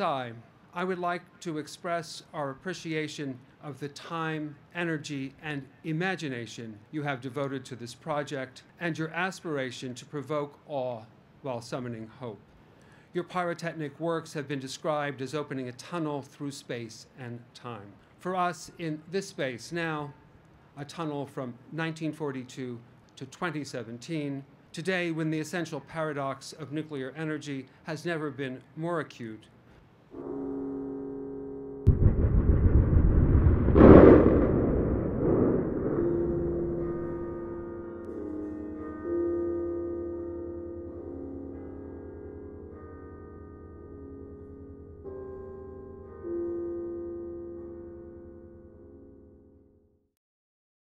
I would like to express our appreciation of the time, energy, and imagination you have devoted to this project and your aspiration to provoke awe while summoning hope. Your pyrotechnic works have been described as opening a tunnel through space and time. For us, in this space now, a tunnel from 1942 to 2017, today, when the essential paradox of nuclear energy has never been more acute, Thank you.